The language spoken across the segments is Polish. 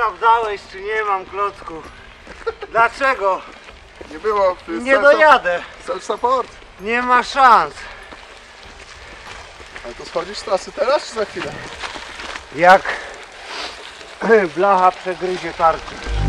sprawdzałeś, czy nie mam klocków. Dlaczego? Nie było. to jest Nie self- dojadę. Self-support. Nie ma szans. Ale to schodzisz z trasy teraz czy za chwilę? Jak blacha przegryzie tarczę.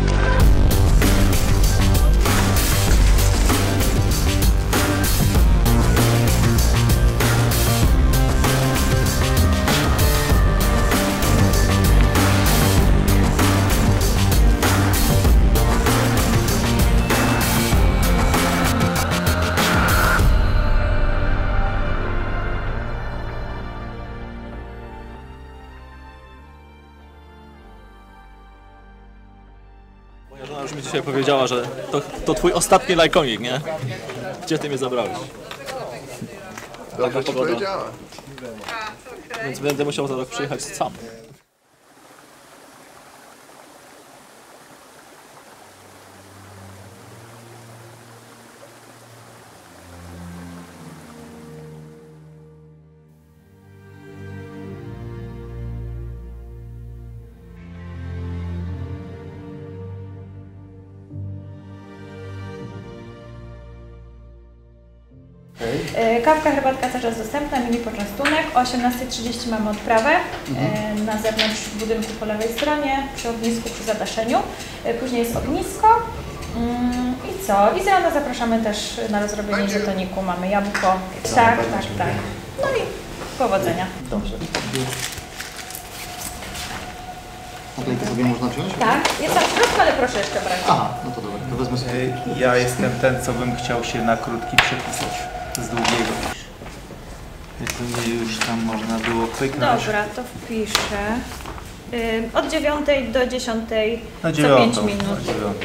Dzisiaj powiedziała, że to, to twój ostatni lajkonik, nie? Gdzie ty mnie zabrałeś? Dobrze ci pogoda. powiedziała. Więc będę musiał za rok przyjechać sam. E, Kawka, herbatka cały czas dostępna, mini poczęstunek. O 18.30 mamy odprawę e, na zewnątrz budynku po lewej stronie, przy ognisku, przy zadaszeniu. E, Później jest ognisko. Mm, I co? I z rana zapraszamy też na rozrobienie żetoniku. Mamy jabłko. Tak, tak, tak. No i powodzenia. Dobrze. Naklejkę sobie można wziąć? Tak, jest tam w środku, ale proszę jeszcze brać. Aha, no to dobra, to wezmę sobie. Ja jestem ten, co bym chciał się na krótki przepisać z długiego. Jakby już tam można było kliknąć. Dobra, to wpiszę. Ym, Od 9 do 10 Na co dziewiątą. 5 minut. Na dziewiątą.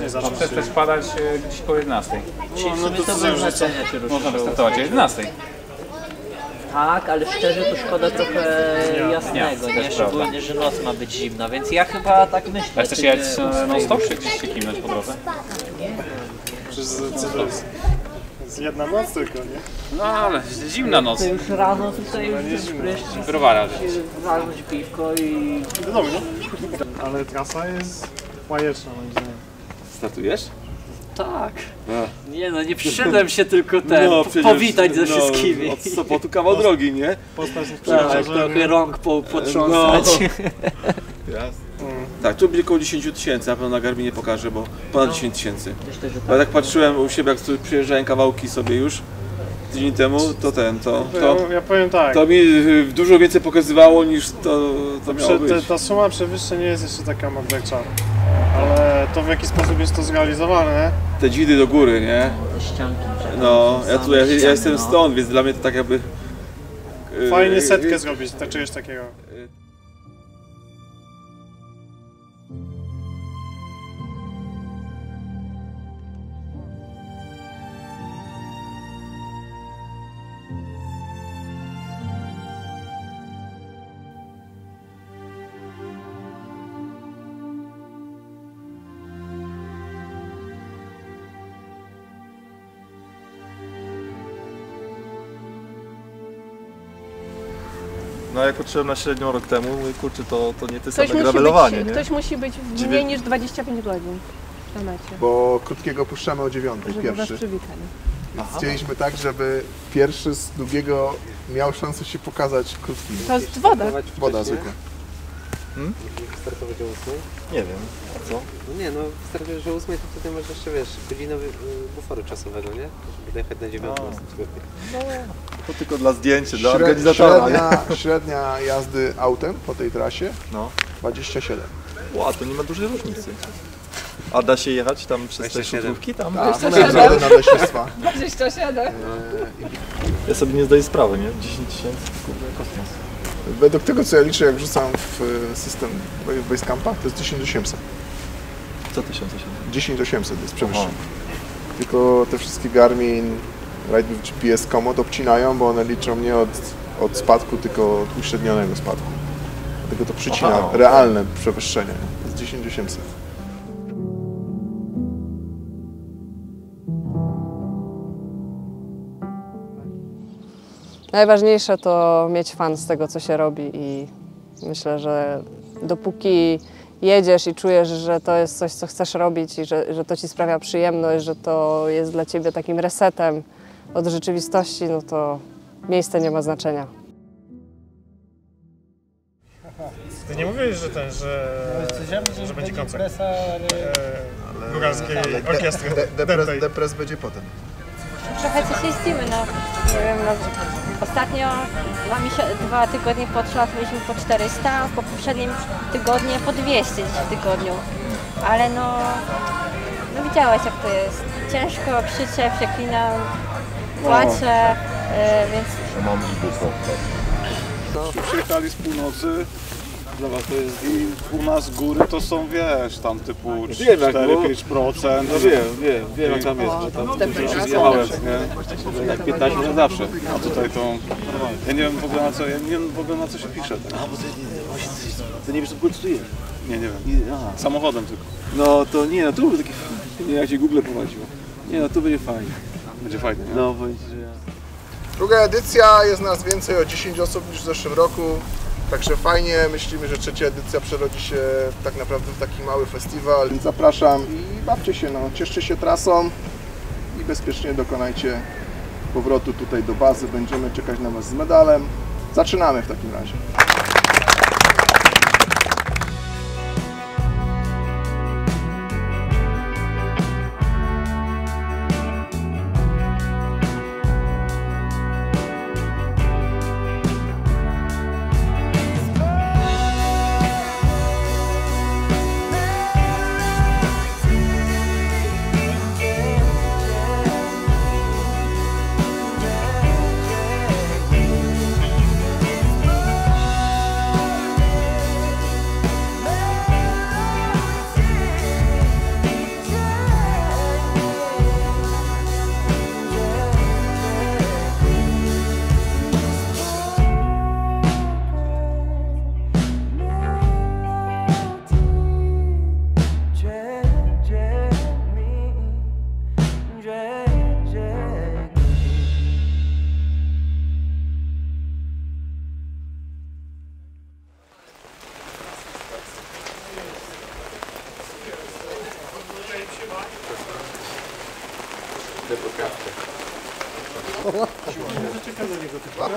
Najwcześniej zacząć. Chcesz spadać e, gdzieś koło 11. No, no to co, że co? Można wystartować o 11. Tak, ale szczerze to szkoda trochę jasnego, Nie, nie? też. Szczególnie, że noc ma być zimna, więc ja chyba tak myślę. A chcesz czy jechać nie- e, non-stop, czy gdzieś się kimnąć po drodze? Przecież co to jest? Jedna noc tylko, nie? No ale zimna noc. To już rano tutaj nie już zimno. prysznic, Browara. walnąć piwko i... Do domu, nie? Ale trasa jest bajeczna moim zdaniem. Startujesz? Tak. Nie no, nie przyszedłem się tylko ten, No, przecież, powitać ze no, wszystkimi. Od Sopotu kawał drogi, nie? Postać Tak, trochę rąk po, potrząsać. Tak, tu będzie około 10 tysięcy, na pewno na Garminie pokażę, bo ponad 10 tysięcy. Bo ja tak patrzyłem u siebie, jak tu przyjeżdżałem kawałki sobie już tydzień temu, to ten, to, to, Ja, ja powiem tak, to mi y, dużo więcej pokazywało niż to, to miało prze, te, być. ta suma przewyższa nie jest jeszcze taka mordercza. Ale to w jaki sposób jest to zrealizowane, Te dzidy do góry, nie? te ścianki. No, ja tu ja, ja jestem no. stąd, więc dla mnie to tak jakby... y, fajnie y, setkę y, zrobić, tak czegoś takiego. Jak patrzyłem na średnią rok temu, mówię, kurczę, to, to nie ty Ktoś same musi, gravelowanie, być, nie? ktoś musi być w mniej niż 25 godzin na mecie, Bo krótkiego puszczamy o dziewiątej, żeby was pierwszy. przywitali. Chcieliśmy tak, żeby pierwszy z długiego miał szansę się pokazać krótkim. To jest woda. Woda zwykła. Nie wiem. A co? No nie, no że o 8 to wtedy masz jeszcze, wiesz, godzinę wy- y, buforu czasowego, nie? Żeby dojechać na 9 To tylko dla zdjęcia, dla Śre- organizatora, średnia, średnia jazdy autem po tej trasie No. 27. Ła, to nie ma dużej różnicy. A da się jechać tam przez te 27. szutrówki tam? A, numer na leśnictwa. 27. Ja sobie nie zdaję sprawy, nie? 10 tysięcy, kurde, kosmos. Według tego co ja liczę, jak wrzucam w e, system Basecampa, to jest 10800. Co 1000 się 10800 jest przewyższenie. Aha. Tylko te wszystkie Garmin, with GPS Komoot obcinają, bo one liczą nie od, od spadku, tylko od uśrednionego spadku. Dlatego to przycina realne przewyższenie. To jest 10800. Najważniejsze to mieć fan z tego, co się robi i myślę, że dopóki jedziesz i czujesz, że to jest coś, co chcesz robić i że, że to ci sprawia przyjemność, że to jest dla ciebie takim resetem od rzeczywistości, no to miejsce nie ma znaczenia. Ty nie mówiłeś, że ten, że, że będzie koncert e, góralskiej orkiestry Depres, będzie potem. Trochę coś jeździmy, no. Nie wiem, no. Ostatnio dwa, dwa tygodnie pod szlak mieliśmy po 400, a po poprzednim tygodniu po 200 dziś w tygodniu. Ale no, no widziałeś jak to jest. Ciężko, krzyczę, przeklinam, płaczę, y, więc Przyjechali z północy, dla was to jest i u nas góry to są, wiesz, tam typu Wiem, jak było. 4-5%. No wiem, wiem, wiem jak tam jest, że tam dużo się zjechałem, nie? Tak 15 to zawsze. A tutaj to, ja nie wiem w ogóle na co, ja nie wiem w ogóle na co się pisze. Tak? A, bo ty, ty nie wiesz, co tu jest. Nie, nie wiem. Samochodem tylko. No to nie, no tu był taki, nie jak cię Google prowadziło. Nie no, tu będzie fajnie. Będzie fajnie, nie? No, ja... Druga edycja, jest nas więcej o 10 osób niż w zeszłym roku. Także fajnie, myślimy, że trzecia edycja przerodzi się tak naprawdę w taki mały festiwal. Zapraszam i bawcie się, no, cieszcie się trasą i bezpiecznie dokonajcie powrotu tutaj do bazy. Będziemy czekać na Was z medalem. Zaczynamy w takim razie.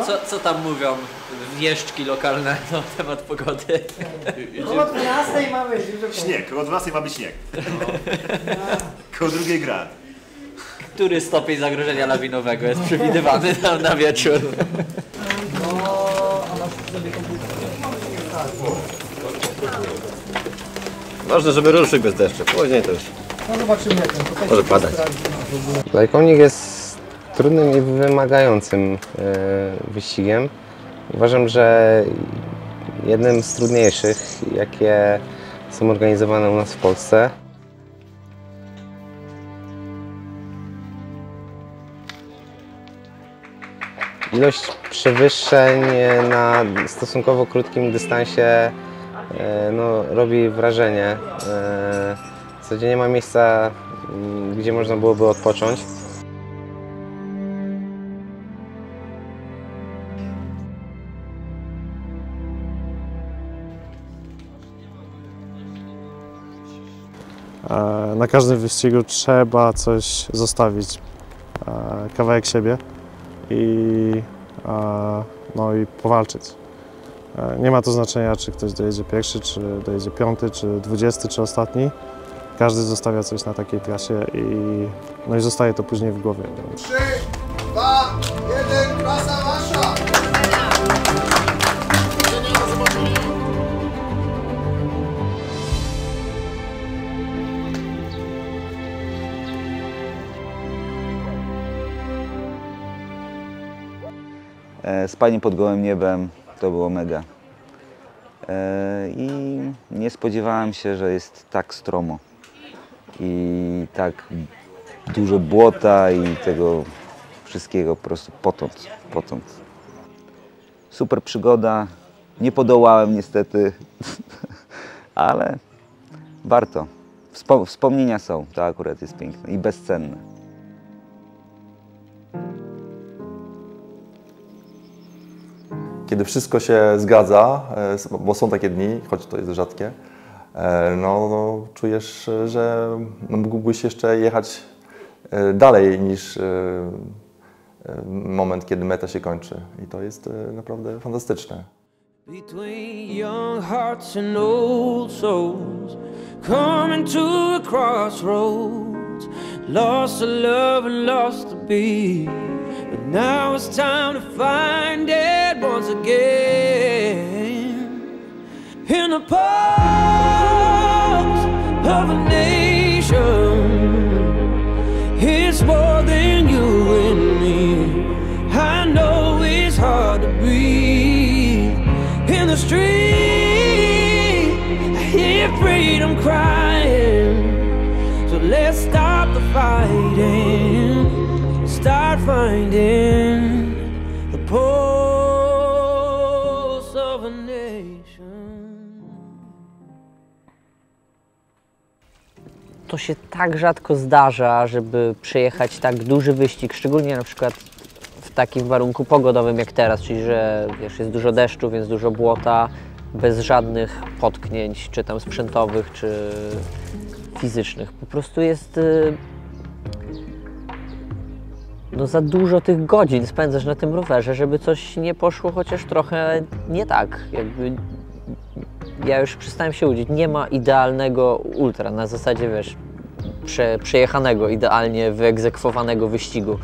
Co, co tam mówią wieszczki lokalne na temat pogody? Koło 12 mamy Śnieg, koło 12 ma być śnieg. koło drugiej grad. Który stopień zagrożenia lawinowego jest przewidywany na, na wieczór? Ważne, żeby ruszyć bez deszczu. Później to już No zobaczymy jak to może padać. Lajkonik jest trudnym i wymagającym e, wyścigiem. Uważam, że jednym z trudniejszych, jakie są organizowane u nas w Polsce. Ilość przewyższeń na stosunkowo krótkim dystansie e, no, robi wrażenie. Zasadzie nie ma miejsca, mm, gdzie można byłoby odpocząć. E, Na każdym wyścigu trzeba coś zostawić, e, kawałek siebie i, e, no i powalczyć. Nie ma to znaczenia, czy ktoś dojedzie pierwszy, czy dojedzie piąty, czy dwudziesty, czy ostatni. Każdy zostawia coś na takiej trasie i, no i zostaje to później w głowie. 3, 2, 1, klasa wasza! E, Spanie pod gołym niebem to było mega. E, I nie spodziewałem się, że jest tak stromo i tak dużo błota i tego wszystkiego po prostu potąd, potąd. Super przygoda, Nie podołałem niestety, ale warto. Wspo- wspomnienia są, to akurat jest piękne i bezcenne. Kiedy wszystko się zgadza, e, bo są takie dni, choć to jest rzadkie, no, no czujesz, e, że no, mógłbyś jeszcze jechać e, dalej niż e, e, moment, kiedy meta się kończy. I to jest e, naprawdę fantastyczne. Between young hearts and old souls, coming to a crossroads, lost to love and lost to be. But now it's time to find it once again. In the pulse of a nation, it's more than you and me. I know it's hard to breathe in the street. I hear freedom crying. So let's stop the fighting. Start finding tak rzadko zdarza, żeby przejechać tak duży wyścig, szczególnie na przykład w takim warunku pogodowym jak teraz, czyli że wiesz, jest dużo deszczu, więc dużo błota, bez żadnych potknięć, czy tam sprzętowych, czy fizycznych. Po prostu jest y, no za dużo tych godzin spędzasz na tym rowerze, żeby coś nie poszło chociaż trochę nie tak. Jakby ja już przestałem się uczyć. Nie ma idealnego ultra, na zasadzie wiesz, prze, przejechanego, idealnie wyegzekwowanego wyścigu.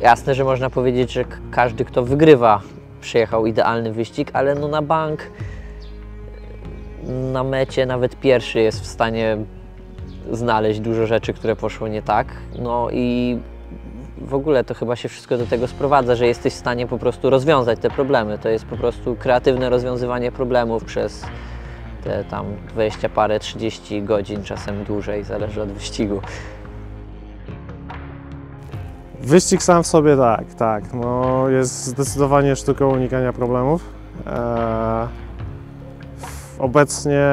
Jasne, że można powiedzieć, że każdy, kto wygrywa, przejechał idealny wyścig, ale no na bank na mecie nawet pierwszy jest w stanie znaleźć dużo rzeczy, które poszło nie tak. No i w ogóle to chyba się wszystko do tego sprowadza, że jesteś w stanie po prostu rozwiązać te problemy. To jest po prostu kreatywne rozwiązywanie problemów przez te tam 20 parę, 30 godzin, czasem dłużej, zależy od wyścigu. Wyścig sam w sobie tak, tak. No, jest zdecydowanie sztuką unikania problemów. Eee, obecnie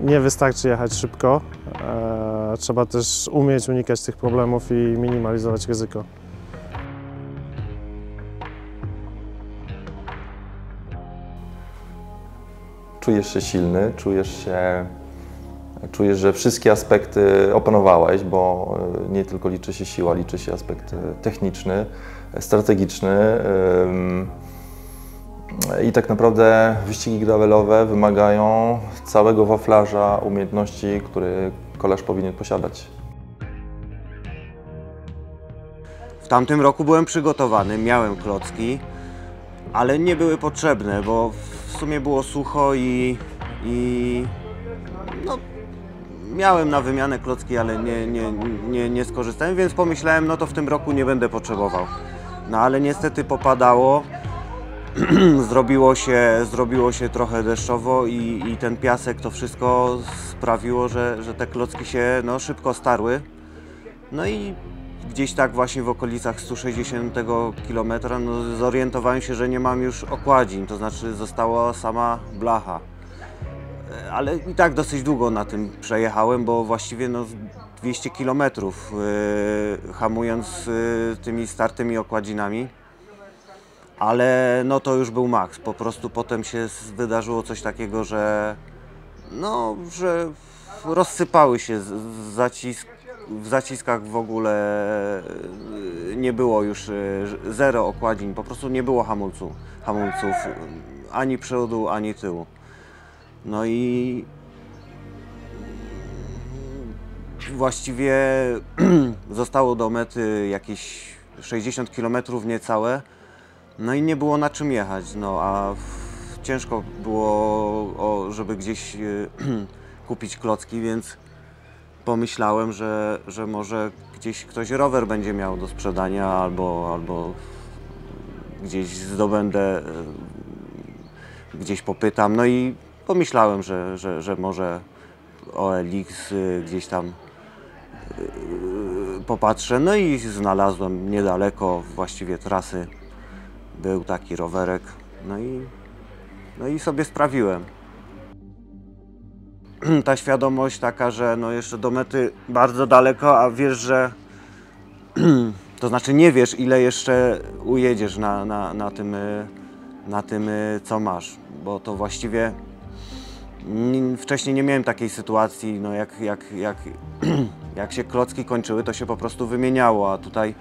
nie wystarczy jechać szybko. Eee, trzeba też umieć unikać tych problemów i minimalizować ryzyko. Czujesz się silny, czujesz się, czujesz, że wszystkie aspekty opanowałeś, bo y, nie tylko liczy się siła, liczy się aspekt y, techniczny, strategiczny. ym, I tak naprawdę wyścigi gravelowe wymagają całego waflarza umiejętności, które kolarz powinien posiadać. W tamtym roku byłem przygotowany, miałem klocki, ale nie były potrzebne, bo w sumie było sucho i, i no, miałem na wymianę klocki, ale nie, nie, nie, nie skorzystałem, więc pomyślałem, no to w tym roku nie będę potrzebował. No ale niestety popadało, zrobiło, się, zrobiło się trochę deszczowo i, i ten piasek to wszystko sprawiło, że, że te klocki się no, szybko starły. No i gdzieś tak właśnie w okolicach 160 km no, zorientowałem się, że nie mam już okładzin, to znaczy została sama blacha. E, Ale i tak dosyć długo na tym przejechałem, bo właściwie no, 200 km yy, hamując yy, tymi startymi okładzinami. Ale no to już był maks. Po prostu potem się wydarzyło coś takiego, że no, że rozsypały się z- z zacisk, w zaciskach w ogóle yy, nie było już yy, zero okładzin, po prostu nie było hamulcu, hamulców yy, ani przodu, ani tyłu. No i właściwie zostało do mety jakieś 60 km niecałe. No i nie było na czym jechać, no a ciężko było, żeby gdzieś kupić klocki, więc pomyślałem, że, że może gdzieś ktoś rower będzie miał do sprzedania albo, albo gdzieś zdobędę, y, gdzieś popytam. No i pomyślałem, że, że, że może OLX y, gdzieś tam y, popatrzę. No i znalazłem niedaleko właściwie trasy. Był taki rowerek. No i No i sobie sprawiłem. Ta świadomość taka, że no jeszcze do mety bardzo daleko, a wiesz, że to znaczy nie wiesz, ile jeszcze ujedziesz na, na, na, tym, y, na tym, y, co masz, bo to właściwie ni- wcześniej nie miałem takiej sytuacji, no jak, jak, jak, jak się klocki kończyły, to się po prostu wymieniało, a tutaj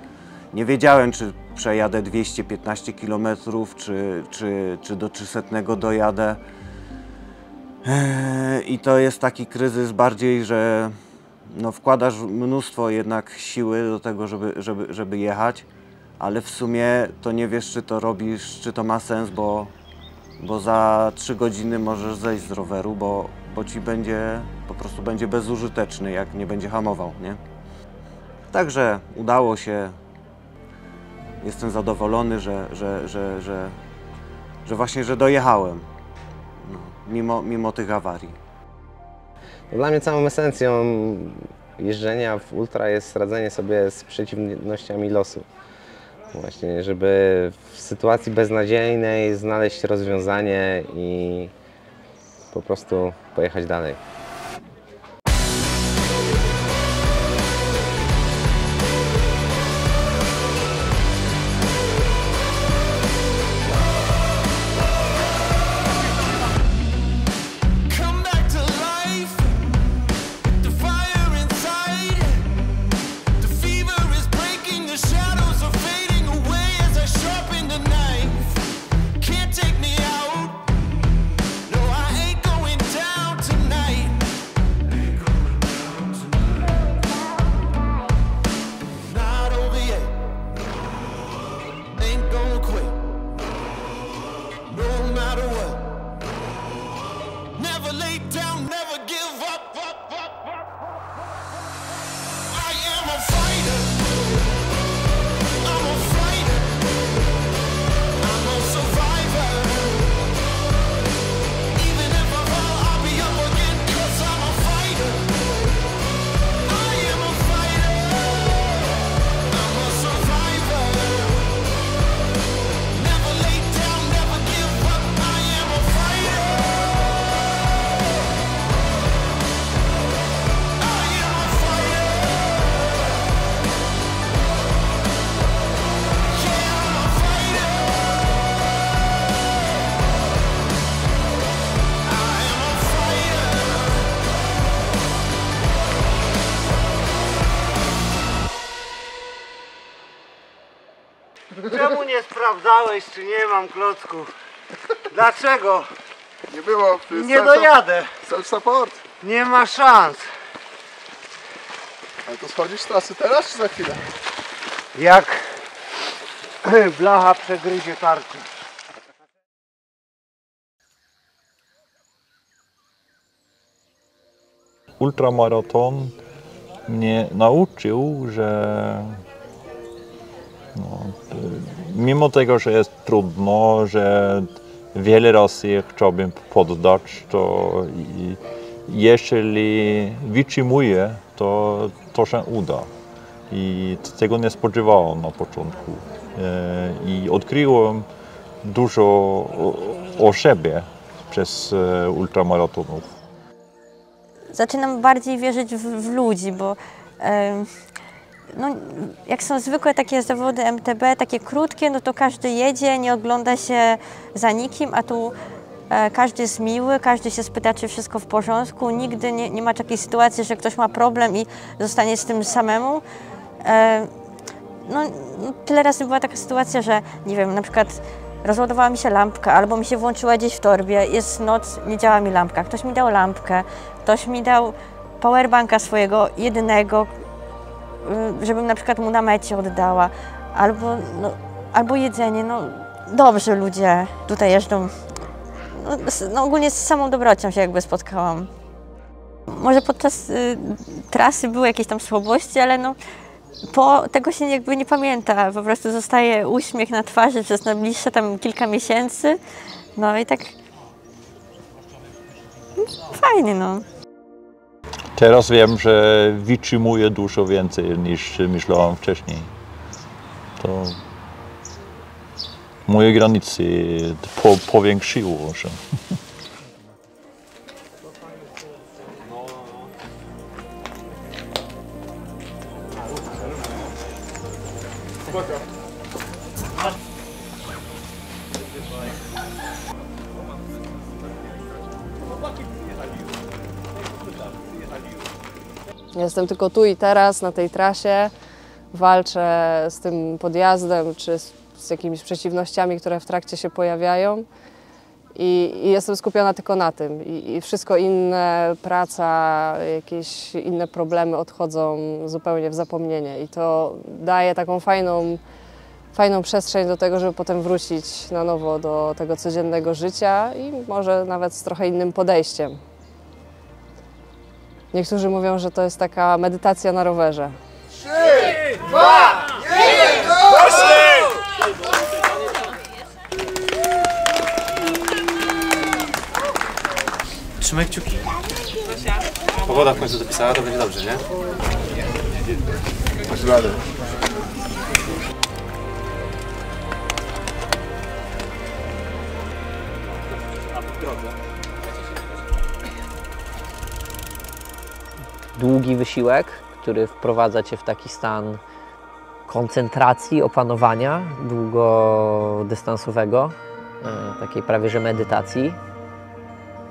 nie wiedziałem, czy przejadę 215 km, czy, czy, czy do 300 dojadę. Eee, I to jest taki kryzys bardziej, że no wkładasz mnóstwo jednak siły do tego, żeby, żeby, żeby jechać, ale w sumie to nie wiesz, czy to robisz, czy to ma sens, bo, bo za 3 godziny możesz zejść z roweru, bo, bo ci będzie, po prostu będzie bezużyteczny, jak nie będzie hamował, nie? Także udało się. Jestem zadowolony, że, że, że, że, że właśnie, że dojechałem. Mimo, mimo tych awarii. No Dla mnie całą esencją jeżdżenia w ultra jest radzenie sobie z przeciwnościami losu. Właśnie, żeby w sytuacji beznadziejnej znaleźć rozwiązanie i po prostu pojechać dalej. Czy nie mam klocków? Dlaczego? Nie było. Nie dojadę. Self-support. Nie ma szans. Ale to schodzisz z trasy teraz czy za chwilę? Jak blacha przegryzie tarczę. Ultramaraton mnie nauczył, że no, mimo tego, że jest trudno, że wiele razy chciałbym poddać, to i- jeśli wytrzymuję, to to się uda. I tego nie spodziewałem na początku. E, I odkryłem dużo o, siebie przez e, ultramaratonów. zaczynam bardziej wierzyć w, w ludzi, bo no, jak są zwykłe takie zawody MTB, takie krótkie, no to każdy jedzie, nie ogląda się za nikim, a tu e, każdy jest miły, każdy się spyta, czy wszystko w porządku. Nigdy nie, nie ma takiej sytuacji, że ktoś ma problem i zostanie z tym samemu. E, no, tyle razy była taka sytuacja, że nie wiem, na przykład rozładowała mi się lampka, albo mi się włączyła gdzieś w torbie, jest noc, nie działa mi lampka. Ktoś mi dał lampkę, ktoś mi dał powerbanka swojego, jedynego, żebym na przykład mu na mecie oddała, albo, no, albo jedzenie, no dobrze ludzie tutaj jeżdżą. No, no ogólnie z samą dobrocią się jakby spotkałam. Może podczas y, trasy były jakieś tam słabości, ale no po tego się jakby nie pamięta, po prostu zostaje uśmiech na twarzy przez najbliższe tam kilka miesięcy. No i tak no, fajnie no. Teraz wiem, że wytrzymuję dużo więcej niż myślałem wcześniej. To moje granice po, powiększyło się. Jestem tylko tu i teraz na tej trasie. Walczę z tym podjazdem czy z, z jakimiś przeciwnościami, które w trakcie się pojawiają. I, i jestem skupiona tylko na tym. I, I wszystko inne, praca, jakieś inne problemy odchodzą zupełnie w zapomnienie. I to daje taką fajną, fajną przestrzeń do tego, żeby potem wrócić na nowo do tego codziennego życia i może nawet z trochę innym podejściem. Niektórzy mówią, że to jest taka medytacja na rowerze. Dwa, jeden, Trzymaj kciuki. Pogoda w końcu dopisała, to będzie dobrze, nie? Masz radę. Długi wysiłek, który wprowadza cię w taki stan koncentracji, opanowania długodystansowego, e, takiej prawie że medytacji,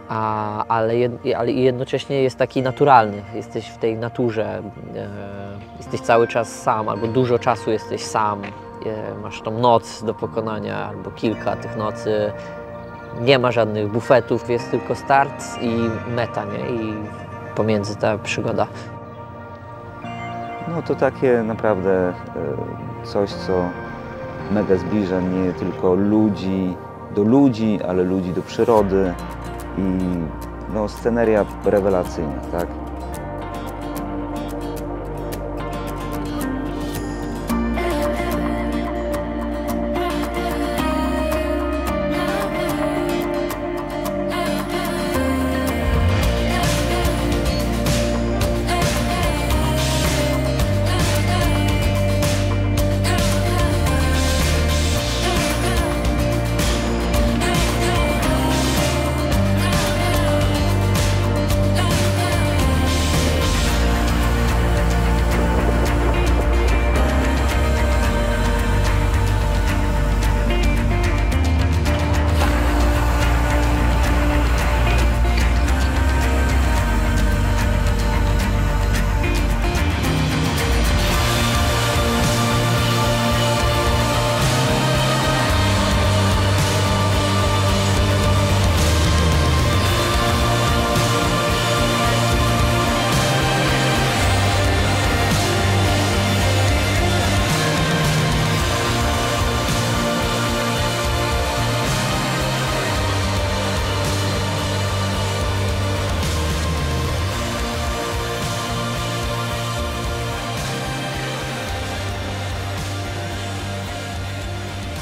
a, ale, jed, ale jednocześnie jest taki naturalny. Jesteś w tej naturze, e, jesteś cały czas sam, albo dużo czasu jesteś sam. E, masz tą noc do pokonania, albo kilka tych nocy. Nie ma żadnych bufetów, jest tylko start i meta, nie? I pomiędzy ta przygoda. No to takie naprawdę e, coś, co mega zbliża nie tylko ludzi do ludzi, ale ludzi do przyrody i no, sceneria rewelacyjna, tak?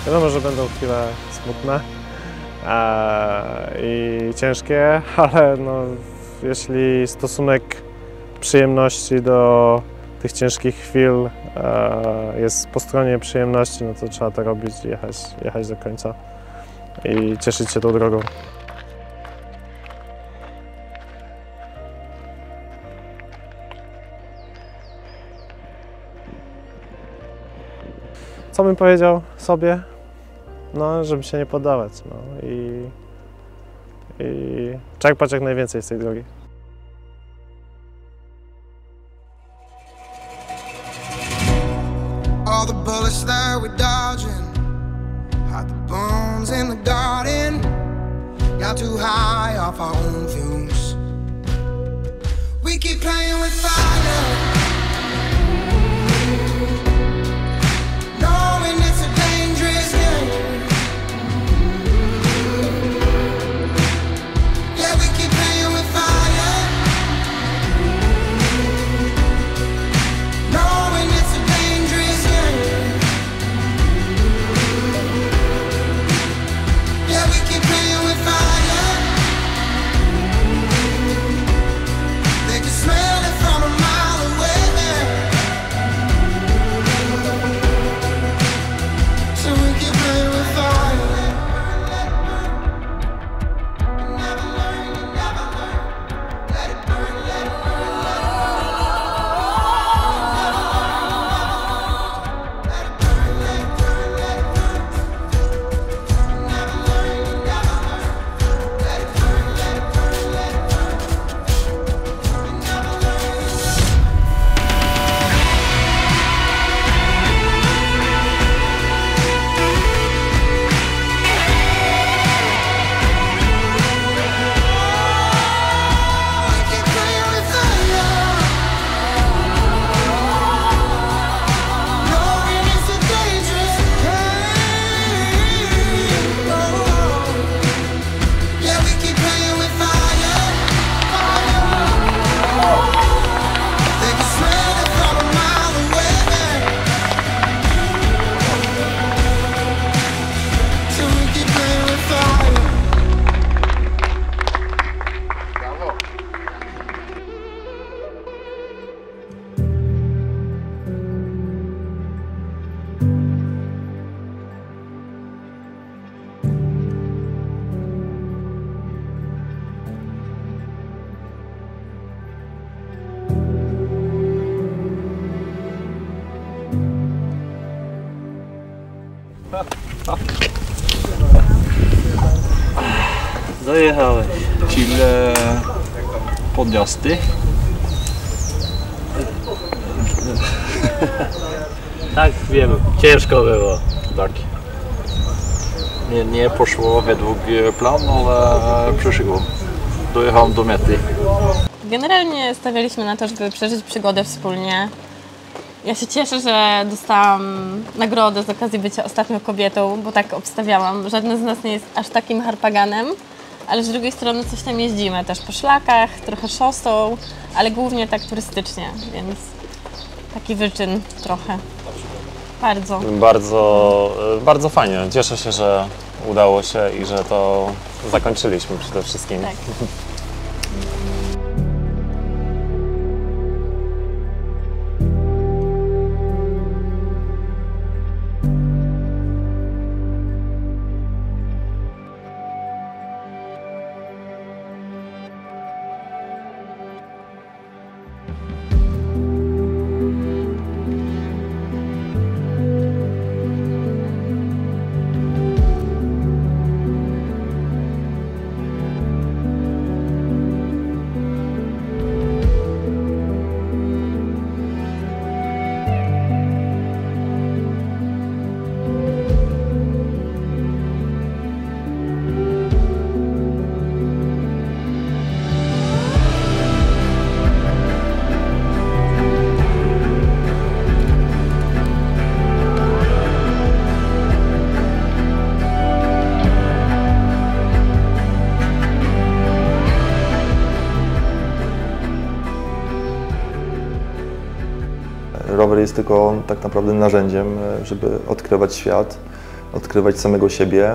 Wiadomo, że będą chwile smutne i ciężkie, ale no, jeśli stosunek przyjemności do tych ciężkich chwil e, jest po stronie przyjemności, no to trzeba to robić i jechać, jechać do końca i cieszyć się tą drogą. Co bym powiedział sobie? No, żeby się nie poddawać. No i, i czerpać jak najwięcej z tej drogi. All the bullets that we're dodging, hide the bones in the garden. Got too high off our own fumes. We keep playing with fire. Dojechałeś. Chile podjazdy. Tak, wiem. Ciężko było. Tak. Nie, nie poszło według e, planu, ale przyszło. Dojechałem do mety. Generalnie stawialiśmy na to, żeby przeżyć przygodę wspólnie. Ja się cieszę, że dostałam nagrodę z okazji bycia ostatnią kobietą, bo tak obstawiałam. Żadna z nas nie jest aż takim harpaganem, ale z drugiej strony coś tam jeździmy też po szlakach, trochę szosą, ale głównie tak turystycznie, więc taki wyczyn trochę. Bardzo. Bardzo, bardzo fajnie. Cieszę się, że udało się i że to zakończyliśmy przede wszystkim. Tak. Rower jest tylko tak naprawdę narzędziem, e, żeby odkrywać świat, odkrywać samego siebie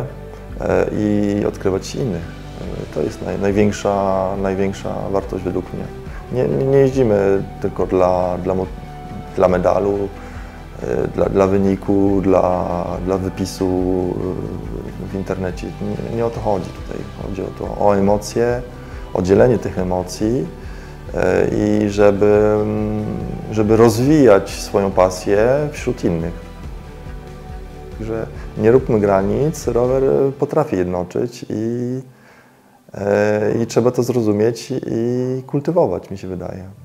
e, i odkrywać innych. E, To jest naj, największa, największa wartość według mnie. Nie, nie- jeździmy tylko dla, dla, dla medalu, dla, dla wyniku, dla, dla wypisu w internecie. Nie, nie o to chodzi tutaj. Chodzi o to, o emocje, o dzielenie tych emocji i żeby, mm, żeby rozwijać swoją pasję wśród innych. Także nie róbmy granic, rower e, potrafi jednoczyć i, e, i trzeba to zrozumieć i kultywować, mi się wydaje.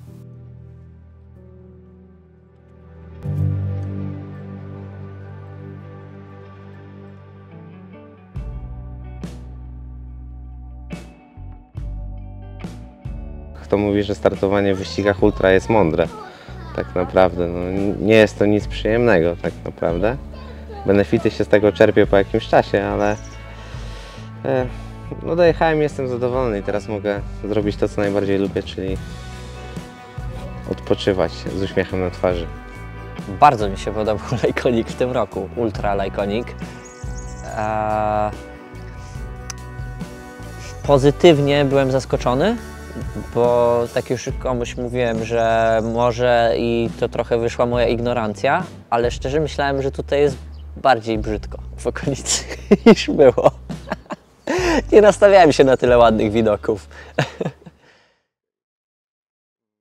Kto mówi, że startowanie w wyścigach ultra jest mądre? Tak naprawdę, no, nie jest to nic przyjemnego tak naprawdę. Benefity się z tego czerpie po jakimś czasie, ale e, no dojechałem, jestem zadowolony i teraz mogę zrobić to, co najbardziej lubię, czyli odpoczywać z uśmiechem na twarzy. Bardzo mi się podobał Lajkonik w tym roku, Ultra Lajkonik. Eee, pozytywnie byłem zaskoczony, bo tak już komuś mówiłem, że może i to trochę wyszła moja ignorancja, ale szczerze myślałem, że tutaj jest bardziej brzydko w okolicy niż było. Nie nastawiałem się na tyle ładnych widoków.